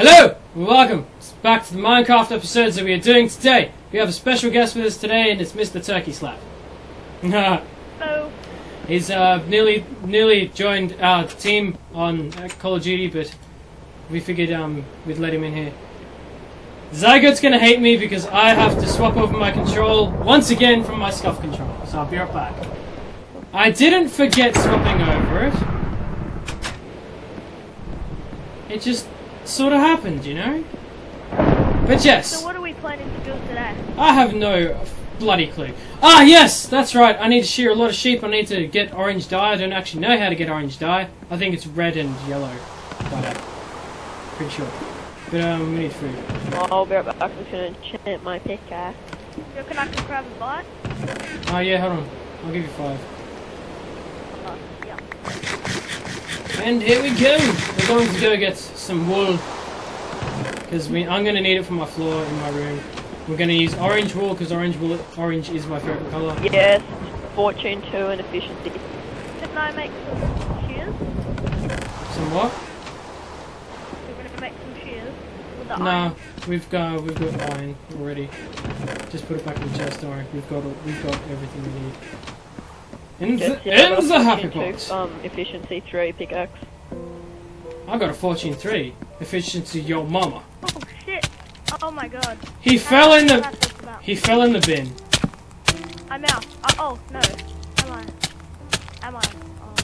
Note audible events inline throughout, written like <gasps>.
Hello, and welcome back to the Minecraft episodes that we are doing today. We have a special guest with us today, and it's Mr. Turkey Slap. <laughs> So, He's uh, nearly nearly joined our team on uh, Call of Duty, but we figured um, we'd let him in here. Zygote's gonna hate me because I have to swap over my control once again from my Scuf control. So I'll be right back. I didn't forget swapping over it. It just sort of happened, you know. But yes. so what are we planning to do today? I have no bloody clue. Ah, yes, that's right. I need to shear a lot of sheep. I need to get orange dye. I don't actually know how to get orange dye. I think it's red and yellow dye. Pretty sure. But um, we need food. I'll be right back. I'm just gonna enchant my pickaxe. You reckon I can grab a bite? Oh yeah, hold on. I'll give you five. Uh, yeah. And here we go. We're going to go get some wool because we. I'm going to need it for my floor in my room. We're going to use orange wool because orange wool. Orange is my favorite color. Yes, fortune two and efficiency. Didn't I make some shears? Some what? We're gonna make some shears with the No, iron. we've got we've got iron already. Just put it back in the chest. Don't worry, we've got we've got everything we need. In Yes, the, yeah, I in the happy fortune box. um, efficiency three pickaxe. I got a fortune three. Efficiency, your mama. Oh shit! Oh my god. He fell in the fast is about? he fell in the bin. I'm out. Oh, oh no. Am I? Am I? Um,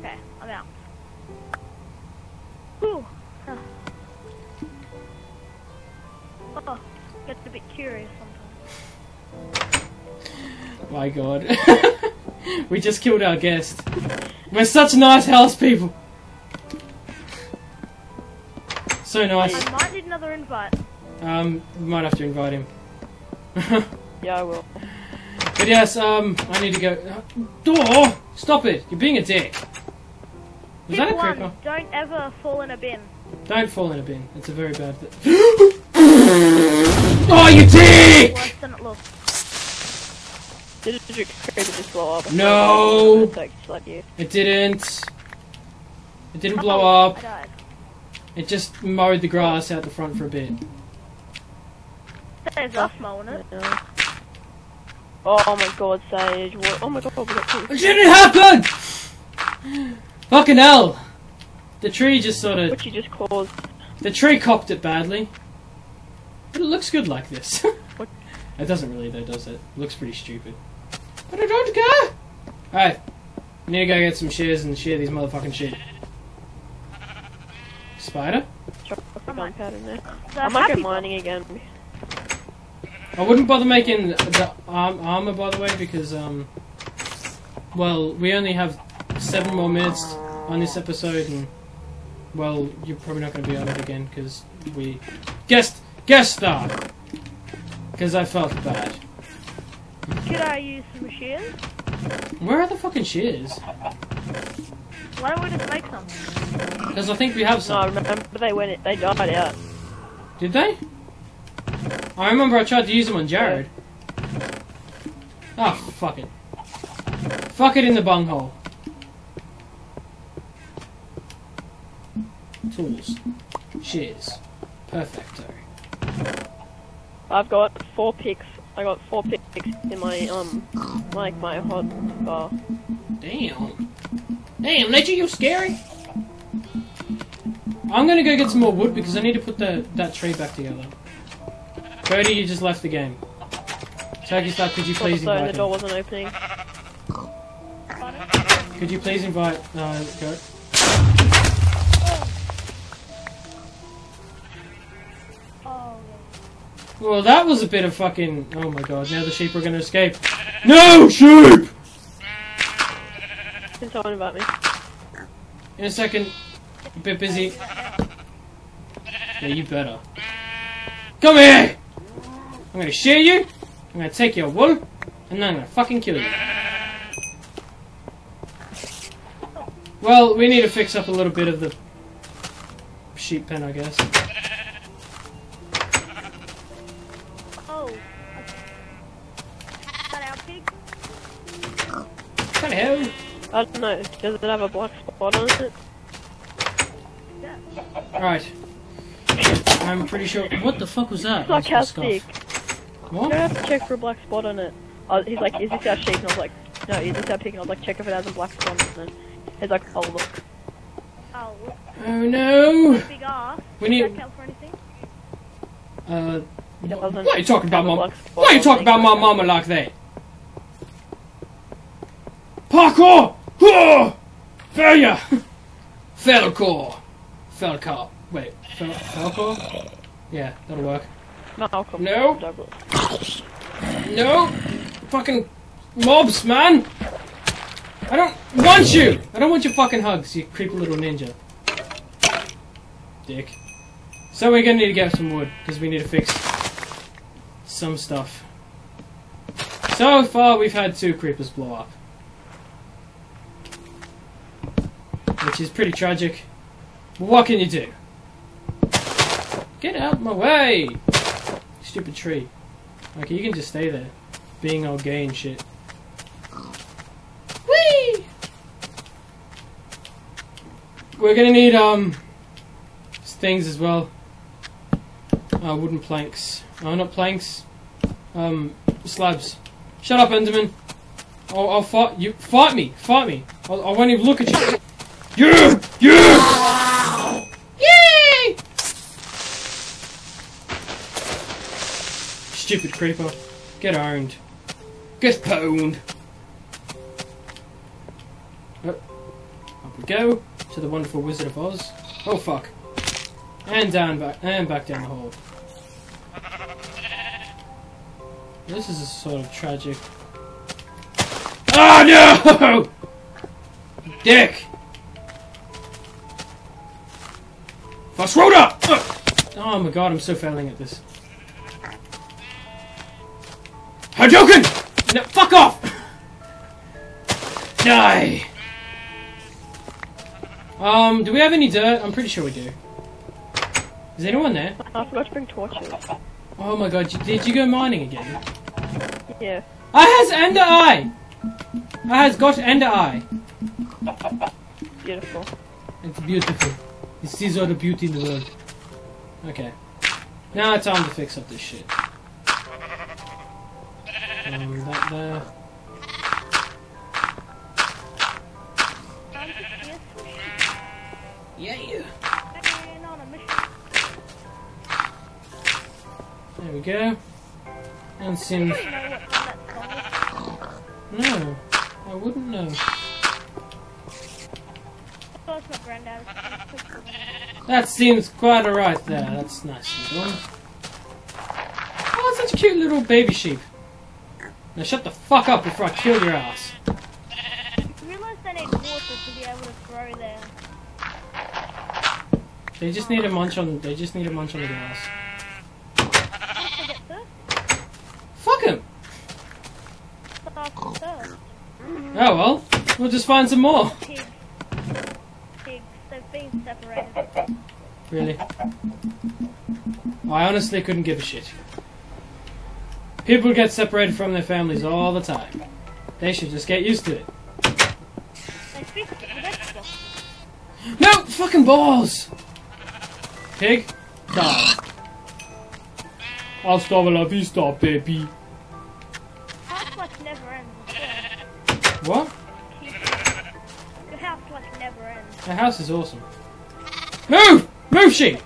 okay, I'm out. Whew. Huh. Oh, get a bit curious sometimes. My God, <laughs> we just killed our guest. We're such nice house people. So nice. I might need another invite. Um, we might have to invite him. <laughs> Yeah, I will. But yes, um, I need to go. Door! Stop it! You're being a dick. Was Tip that a one, creeper? don't ever fall in a bin. Don't fall in a bin. It's a very bad thing. <gasps> oh, you dick! Worse than it looks. Did a creeper just blow up? No. Like, it's you. It didn't. It didn't blow Oh, up. It just mowed the grass out the front for a bit. There's us mowing it. Yeah. Oh my god, Sage. What? Oh my god, we got two. It didn't happen! Fucking hell! The tree just sort of. What you just caused. The tree copped it badly. But it looks good like this. What? <laughs> it doesn't really though, does it? It looks pretty stupid. But I don't care! Alright. I need to go get some shears and shear these motherfucking shit. Spider? Chuck the gunpowder in there. I might happy go mining again. I wouldn't bother making the arm- armor, by the way, because, um, well, we only have seven more minutes on this episode, and, well, you're probably not going to be on it again, because we guest guest star, because I felt bad. Could I use some shears? Where are the fucking shears? Why don't we just make some? Because I think we have No, some. I remember they went. They died out. Did they? I remember I tried to use them on Jared. Oh, fuck it. Fuck it in the bunghole. Tools. Shears. Perfecto. I've got four picks. I got four picks in my um, like my hot bar. Damn. Damn, Nature, you're scary. I'm gonna go get some more wood because I need to put the, that tree back together. Cody, you just left the game. Turkey Star, could you please so the invite door him? wasn't opening. Could you please invite uh, Goat? Well, that was a bit of fucking. Oh my god! Now the sheep are gonna escape. No sheep! Can someone invite me? In a second. A bit busy. Yeah, you better. Come here! I'm gonna shear you. I'm gonna take your wool, and then I'm gonna fucking kill you. Well, we need to fix up a little bit of the sheep pen, I guess. What the hell? I don't know. Does it have a black spot on it? Right. I'm pretty sure. What the fuck was that? That was my Sarcastic. scarf. You What? don't have to check for a black spot on it. Uh, he's like, is this our sheep? And I was like, no, is this our pig? And I was like, check if it has a black spot on it. He's like, oh look. Oh, Oh no! big ass. We need. that count for anything? Uh. Why are you talking about my? Why are you talking about my mama like that? Parkour! Huh! Failure! <laughs> Falcor! Falcor. Wait, Fal- Falcor? Yeah, that'll work. Malcolm. No. No! Fucking mobs, man! I don't want you! I don't want your fucking hugs, you creepy little ninja. Dick. So we're gonna need to get some wood, because we need to fix some stuff. So far we've had two creepers blow up. Which is pretty tragic. What can you do? Get out of my way! Stupid tree. Okay, you can just stay there, being all gay and shit. Whee! We're gonna need um things as well. Uh, wooden planks. Oh, not planks. Um, slabs. Shut up, Enderman. I'll, I'll fight you. Fight me. Fight me. I'll, I won't even look at you. Yeah! Yeah! Yay! Stupid creeper. Get owned. Get pwned. Oh. Up we go to the wonderful Wizard of Oz. Oh fuck. And down back and back down the hole. This is a sort of tragic. Oh no! Dick! Fus Ro Dah! Oh my god, I'm so failing at this. Hadouken! No, fuck off! Die! Um, do we have any dirt? I'm pretty sure we do. Is anyone there? I forgot to bring torches. Oh my god, did you go mining again? Yeah. I has ender eye! I has got ender eye. Beautiful. It's beautiful. This is all the beauty in the world. Okay. Now it's time to fix up this shit. Um, that there. I'm just here for shit. Yeah. And on a mission. There we go. And seems. No, I wouldn't know. That seems quite alright there. That's nice and done. Oh, such a cute little baby sheep. Now shut the fuck up before I kill your ass. They. They just need a munch on. They just need a munch on the grass. Once they get thirsty, Fuck him. starve from thirst. Oh well, we'll just find some more. Pigs. Pigs. They've been separated. Really. I honestly couldn't give a shit. People get separated from their families all the time. They should just get used to it. No fucking balls. Pig, die. Hasta la vista, baby. What? Your house like never ends. The house is awesome. Move! Move, sheep!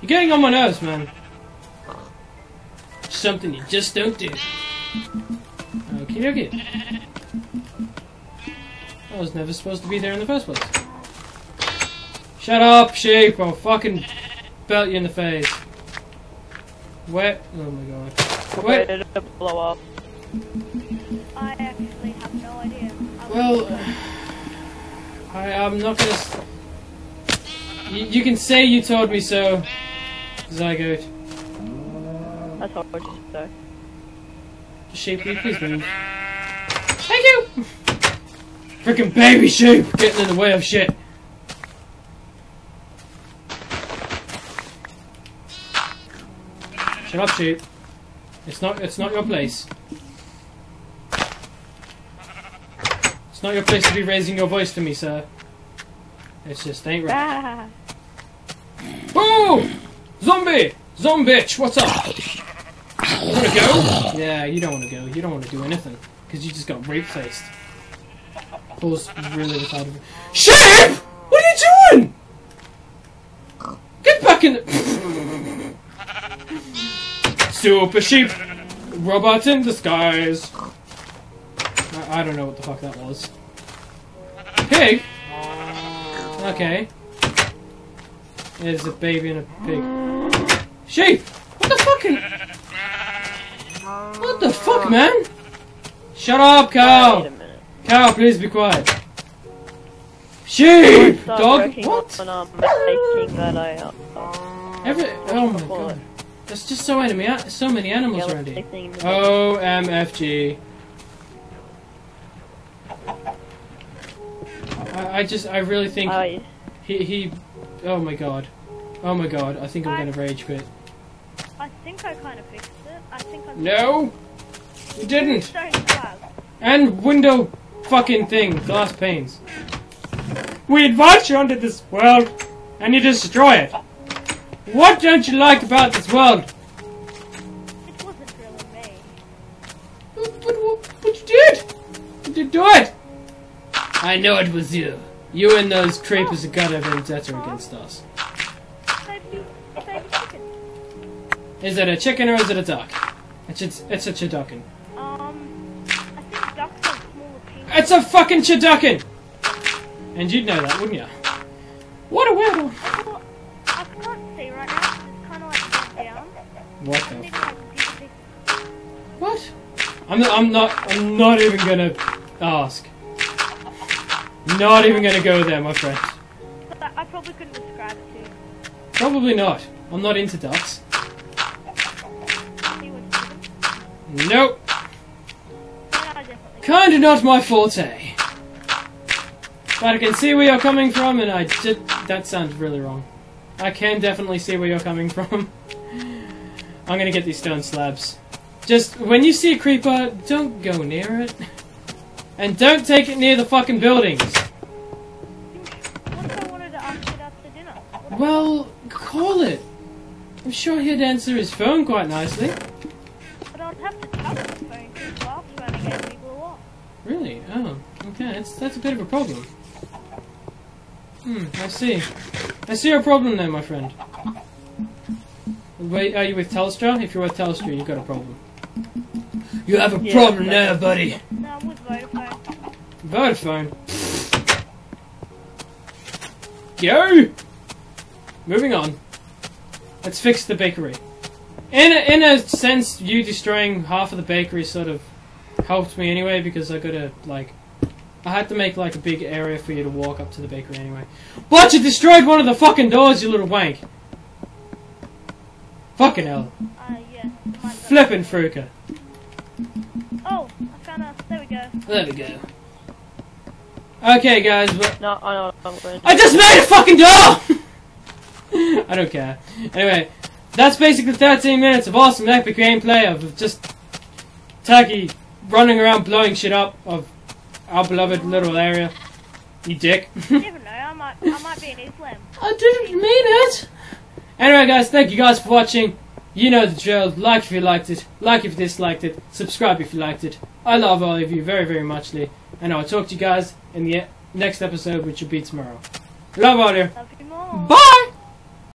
You're getting on my nerves, man. Something you just don't do. Okay, okay. I was never supposed to be there in the first place. Shut up, sheep! I'll fucking belt you in the face. Where? Oh my god. Where Where? did it blow up? I Well, I, I'm not gonna. s- You, you can say you told me so, Zygote. That's all I just say. Sheep, will you please move? Thank you! Freaking baby sheep getting in the way of shit. Shut up, sheep. It's not. It's not your place. It's not your place to be raising your voice to me, sir. It's just ain't right. Ah. Zombie! Zombitch, what's up? You wanna go? Yeah, you don't wanna go. You don't wanna do anything. Because you just got rape faced. Pulls really retarded. Sheep! What are you doing? Get back in the. <laughs> Super sheep! Robots in disguise! I, don't know what the fuck that was. Pig? Okay. There's a baby and a pig. Sheep! What the fucking... What the fuck, man? Shut up, cow! Cow, please be quiet. Sheep! Dog? What? On, um, making I, uh, uh, Every... Oh my god. There's just so many, so many animals yeah, around here. OMFG. I, I just, I really think I, he, he, oh my god. Oh my god, I think I'm gonna rage quit. I think I kind of fixed it. I think I. No! You didn't! And window fucking thing, glass panes. We invite you onto this world, and you destroy it. What don't you like about this world? It wasn't really me. But, but, but you did! You did do it! I know it was you. You and those creepers have got a vendetta against us. Is it a chicken or is it a duck? It's it's, it's a chiducken. Um, I think ducks have smaller. It's a fucking chiducken! And you'd know that, wouldn't you? What a weirdo! Well, I can't see right now it's kind of like down. What the? What? I'm not, I'm not. I'm not even gonna ask. Not even gonna go there, my friend. I probably couldn't describe it to you. Probably not. I'm not into ducks. See what's given. Nope. Yeah, I definitely. Kinda not my forte. But I can see where you're coming from, and I just. That sounds really wrong. I can definitely see where you're coming <laughs> from. I'm gonna get these stone slabs. Just, when you see a creeper, don't go near it. <laughs> And don't take it near the fucking buildings. What if I wanted to ask it out to dinner? What Well, call it. I'm sure he'd answer his phone quite nicely. But I'd have to touch the phone because last phone I gave me blew up. Really? Oh, okay. That's that's a bit of a problem. Hmm. I see. I see your problem there, my friend. Wait, are you with Telstra? If you're with Telstra, you've got a problem. You have a Yeah, problem there, buddy. Vodafone. Vodafone. Go. Moving on. Let's fix the bakery. In a, in a sense, you destroying half of the bakery sort of helped me anyway because I gotta like I had to make like a big area for you to walk up to the bakery anyway. But you destroyed one of the fucking doors, you little wank. Fucking hell. Uh, yeah. Flippin' Fruka. Oh, I found a. There we go. There we go. Okay, guys, well, no, I know I'm going I just made a fucking door! <laughs> I don't care. Anyway, that's basically 13 minutes of awesome epic gameplay of just Turkey running around blowing shit up of our beloved little area. You dick. You <laughs> never know. I might. I might be in Islam. I didn't mean it! Anyway, guys, thank you guys for watching. You know the drill. Like if you liked it, like if you disliked it, subscribe if you liked it. I love all of you very, very muchly. And I'll talk to you guys in the next episode, which will be tomorrow. Love all of you. Love you more. Bye!